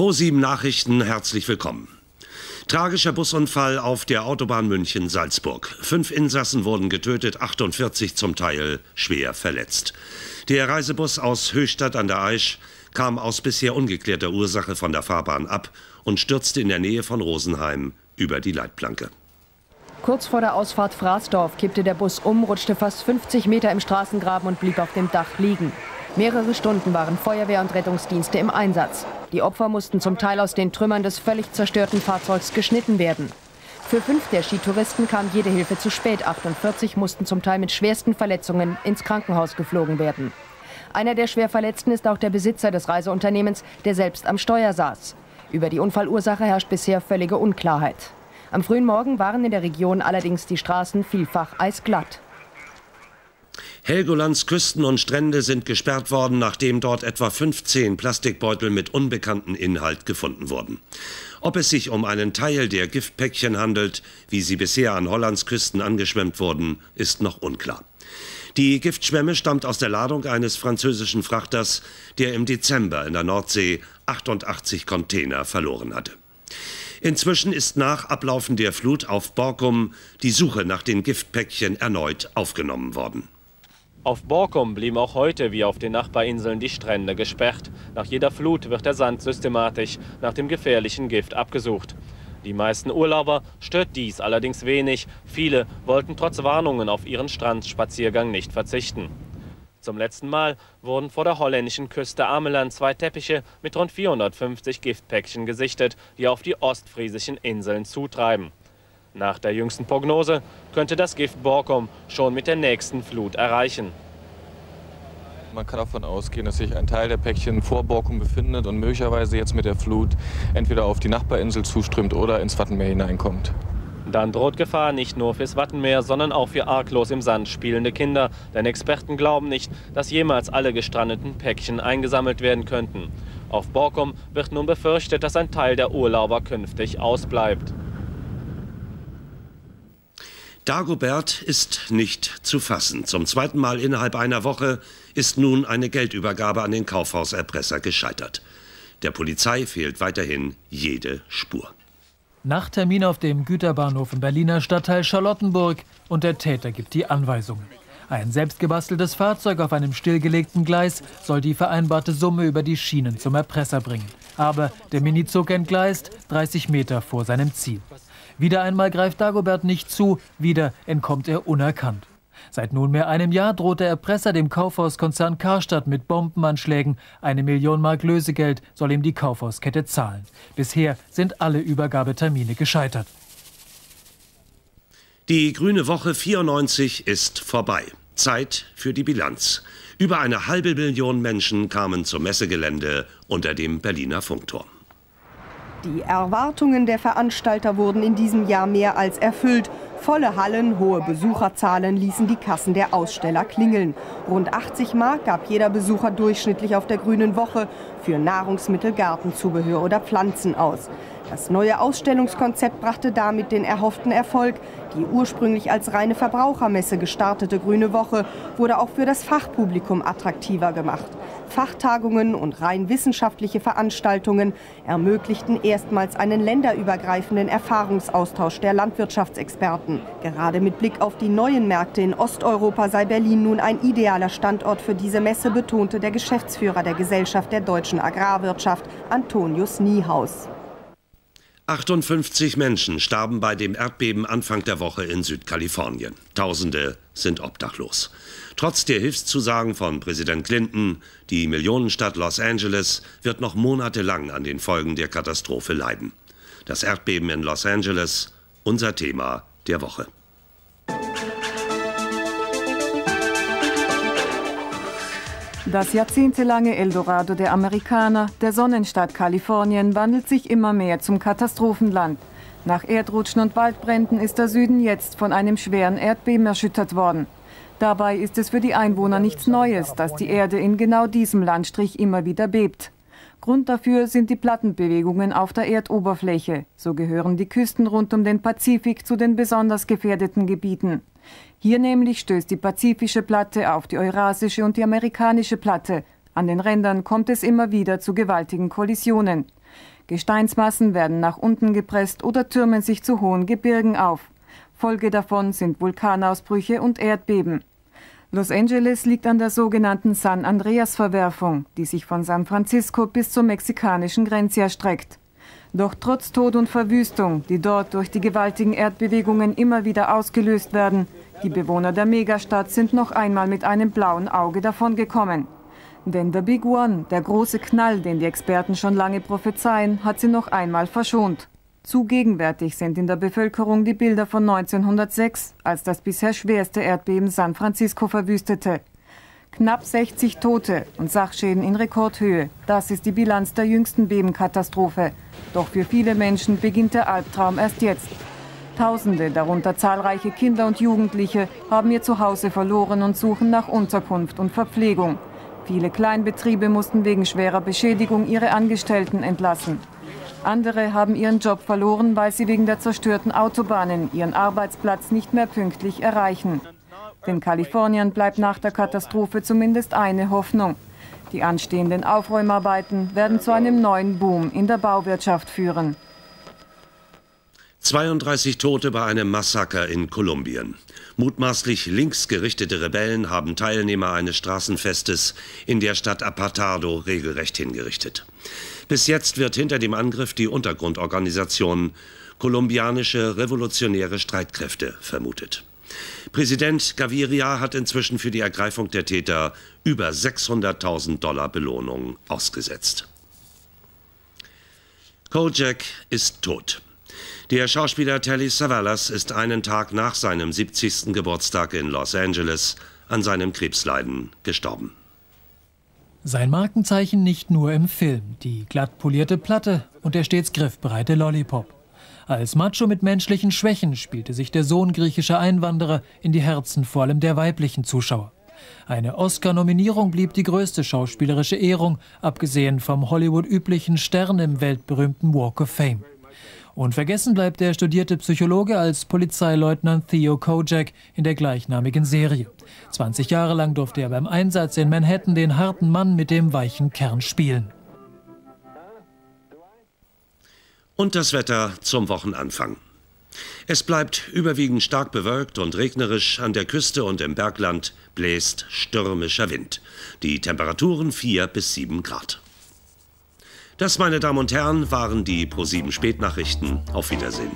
Pro7 Nachrichten, herzlich willkommen. Tragischer Busunfall auf der Autobahn München-Salzburg. Fünf Insassen wurden getötet, 48 zum Teil schwer verletzt. Der Reisebus aus Höchstadt an der Aisch kam aus bisher ungeklärter Ursache von der Fahrbahn ab und stürzte in der Nähe von Rosenheim über die Leitplanke. Kurz vor der Ausfahrt Fraßdorf kippte der Bus um, rutschte fast 50 Meter im Straßengraben und blieb auf dem Dach liegen. Mehrere Stunden waren Feuerwehr und Rettungsdienste im Einsatz. Die Opfer mussten zum Teil aus den Trümmern des völlig zerstörten Fahrzeugs geschnitten werden. Für fünf der Skitouristen kam jede Hilfe zu spät. 48 mussten zum Teil mit schwersten Verletzungen ins Krankenhaus geflogen werden. Einer der Schwerverletzten ist auch der Besitzer des Reiseunternehmens, der selbst am Steuer saß. Über die Unfallursache herrscht bisher völlige Unklarheit. Am frühen Morgen waren in der Region allerdings die Straßen vielfach eisglatt. Helgolands Küsten und Strände sind gesperrt worden, nachdem dort etwa 15 Plastikbeutel mit unbekanntem Inhalt gefunden wurden. Ob es sich um einen Teil der Giftpäckchen handelt, wie sie bisher an Hollands Küsten angeschwemmt wurden, ist noch unklar. Die Giftschwemme stammt aus der Ladung eines französischen Frachters, der im Dezember in der Nordsee 88 Container verloren hatte. Inzwischen ist nach Ablaufen der Flut auf Borkum die Suche nach den Giftpäckchen erneut aufgenommen worden. Auf Borkum blieben auch heute wie auf den Nachbarinseln die Strände gesperrt. Nach jeder Flut wird der Sand systematisch nach dem gefährlichen Gift abgesucht. Die meisten Urlauber stört dies allerdings wenig. Viele wollten trotz Warnungen auf ihren Strandspaziergang nicht verzichten. Zum letzten Mal wurden vor der holländischen Küste Ameland zwei Teppiche mit rund 450 Giftpäckchen gesichtet, die auf die ostfriesischen Inseln zutreiben. Nach der jüngsten Prognose könnte das Gift Borkum schon mit der nächsten Flut erreichen. Man kann davon ausgehen, dass sich ein Teil der Päckchen vor Borkum befindet und möglicherweise jetzt mit der Flut entweder auf die Nachbarinsel zuströmt oder ins Wattenmeer hineinkommt. Dann droht Gefahr nicht nur fürs Wattenmeer, sondern auch für arglos im Sand spielende Kinder. Denn Experten glauben nicht, dass jemals alle gestrandeten Päckchen eingesammelt werden könnten. Auf Borkum wird nun befürchtet, dass ein Teil der Urlauber künftig ausbleibt. Dagobert ist nicht zu fassen. Zum zweiten Mal innerhalb einer Woche ist nun eine Geldübergabe an den Kaufhauserpresser gescheitert. Der Polizei fehlt weiterhin jede Spur. Nachttermin auf dem Güterbahnhof im Berliner Stadtteil Charlottenburg und der Täter gibt die Anweisungen. Ein selbstgebasteltes Fahrzeug auf einem stillgelegten Gleis soll die vereinbarte Summe über die Schienen zum Erpresser bringen. Aber der Minizug entgleist 30 Meter vor seinem Ziel. Wieder einmal greift Dagobert nicht zu, wieder entkommt er unerkannt. Seit nunmehr einem Jahr droht der Erpresser dem Kaufhauskonzern Karstadt mit Bombenanschlägen. Eine Million Mark Lösegeld soll ihm die Kaufhauskette zahlen. Bisher sind alle Übergabetermine gescheitert. Die Grüne Woche 94 ist vorbei. Zeit für die Bilanz. Über eine halbe Million Menschen kamen zum Messegelände unter dem Berliner Funkturm. Die Erwartungen der Veranstalter wurden in diesem Jahr mehr als erfüllt. Volle Hallen, hohe Besucherzahlen ließen die Kassen der Aussteller klingeln. Rund 80 Mark gab jeder Besucher durchschnittlich auf der Grünen Woche für Nahrungsmittel, Gartenzubehör oder Pflanzen aus. Das neue Ausstellungskonzept brachte damit den erhofften Erfolg. Die ursprünglich als reine Verbrauchermesse gestartete Grüne Woche wurde auch für das Fachpublikum attraktiver gemacht. Fachtagungen und rein wissenschaftliche Veranstaltungen ermöglichten erstmals einen länderübergreifenden Erfahrungsaustausch der Landwirtschaftsexperten. Gerade mit Blick auf die neuen Märkte in Osteuropa sei Berlin nun ein idealer Standort für diese Messe, betonte der Geschäftsführer der Gesellschaft der deutschen Agrarwirtschaft, Antonius Niehaus. 58 Menschen starben bei dem Erdbeben Anfang der Woche in Südkalifornien. Tausende sind obdachlos. Trotz der Hilfszusagen von Präsident Clinton, die Millionenstadt Los Angeles wird noch monatelang an den Folgen der Katastrophe leiden. Das Erdbeben in Los Angeles, unser Thema der Woche. Das jahrzehntelange Eldorado der Amerikaner, der Sonnenstadt Kalifornien, wandelt sich immer mehr zum Katastrophenland. Nach Erdrutschen und Waldbränden ist der Süden jetzt von einem schweren Erdbeben erschüttert worden. Dabei ist es für die Einwohner nichts Neues, dass die Erde in genau diesem Landstrich immer wieder bebt. Grund dafür sind die Plattenbewegungen auf der Erdoberfläche. So gehören die Küsten rund um den Pazifik zu den besonders gefährdeten Gebieten. Hier nämlich stößt die pazifische Platte auf die eurasische und die amerikanische Platte. An den Rändern kommt es immer wieder zu gewaltigen Kollisionen. Gesteinsmassen werden nach unten gepresst oder türmen sich zu hohen Gebirgen auf. Folge davon sind Vulkanausbrüche und Erdbeben. Los Angeles liegt an der sogenannten San Andreas-Verwerfung, die sich von San Francisco bis zur mexikanischen Grenze erstreckt. Doch trotz Tod und Verwüstung, die dort durch die gewaltigen Erdbewegungen immer wieder ausgelöst werden, die Bewohner der Megastadt sind noch einmal mit einem blauen Auge davongekommen. Denn der Big One, der große Knall, den die Experten schon lange prophezeien, hat sie noch einmal verschont. Zu gegenwärtig sind in der Bevölkerung die Bilder von 1906, als das bisher schwerste Erdbeben San Francisco verwüstete. Knapp 60 Tote und Sachschäden in Rekordhöhe. Das ist die Bilanz der jüngsten Bebenkatastrophe. Doch für viele Menschen beginnt der Albtraum erst jetzt. Tausende, darunter zahlreiche Kinder und Jugendliche, haben ihr Zuhause verloren und suchen nach Unterkunft und Verpflegung. Viele Kleinbetriebe mussten wegen schwerer Beschädigung ihre Angestellten entlassen. Andere haben ihren Job verloren, weil sie wegen der zerstörten Autobahnen ihren Arbeitsplatz nicht mehr pünktlich erreichen. Den Kalifornien bleibt nach der Katastrophe zumindest eine Hoffnung. Die anstehenden Aufräumarbeiten werden zu einem neuen Boom in der Bauwirtschaft führen. 32 Tote bei einem Massaker in Kolumbien. Mutmaßlich linksgerichtete Rebellen haben Teilnehmer eines Straßenfestes in der Stadt Apartado regelrecht hingerichtet. Bis jetzt wird hinter dem Angriff die Untergrundorganisation kolumbianische revolutionäre Streitkräfte vermutet. Präsident Gaviria hat inzwischen für die Ergreifung der Täter über 600.000 Dollar Belohnung ausgesetzt. Kojak ist tot. Der Schauspieler Telly Savalas ist einen Tag nach seinem 70. Geburtstag in Los Angeles an seinem Krebsleiden gestorben. Sein Markenzeichen nicht nur im Film, die glatt polierte Platte und der stets griffbereite Lollipop. Als Macho mit menschlichen Schwächen spielte sich der Sohn griechischer Einwanderer in die Herzen vor allem der weiblichen Zuschauer. Eine Oscar-Nominierung blieb die größte schauspielerische Ehrung, abgesehen vom Hollywood-üblichen Stern im weltberühmten Walk of Fame. Und vergessen bleibt der studierte Psychologe als Polizeileutnant Theo Kojak in der gleichnamigen Serie. 20 Jahre lang durfte er beim Einsatz in Manhattan den harten Mann mit dem weichen Kern spielen. Und das Wetter zum Wochenanfang. Es bleibt überwiegend stark bewölkt und regnerisch. An der Küste und im Bergland bläst stürmischer Wind. Die Temperaturen 4 bis 7 Grad. Das, meine Damen und Herren, waren die ProSieben Spätnachrichten. Auf Wiedersehen.